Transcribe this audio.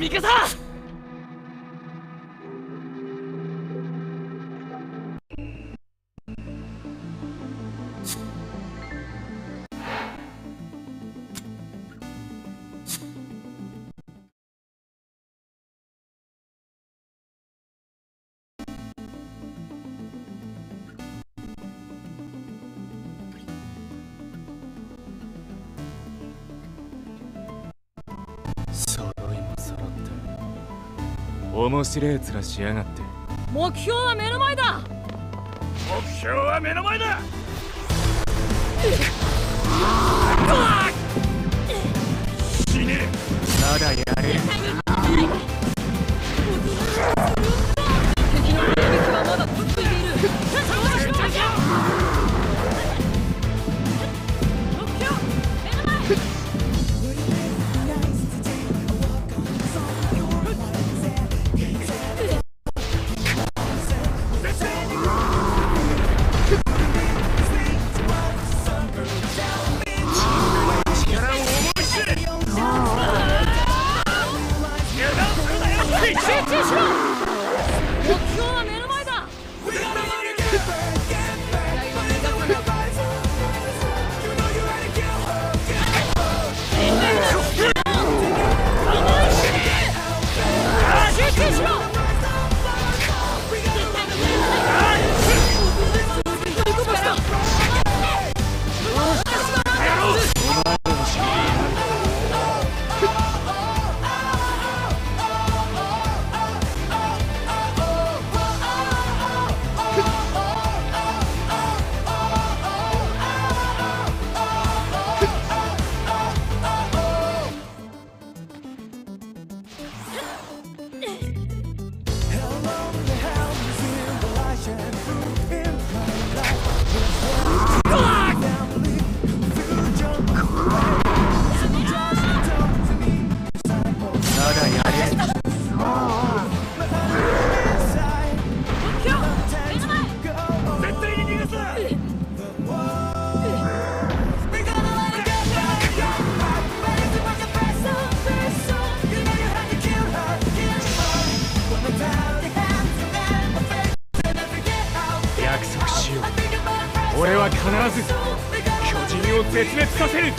Amigas! 面白い面しやがって目標は目の前だ。目標は目の前だ。死ね。まだやれしよう。俺は必ず巨人を絶滅させる。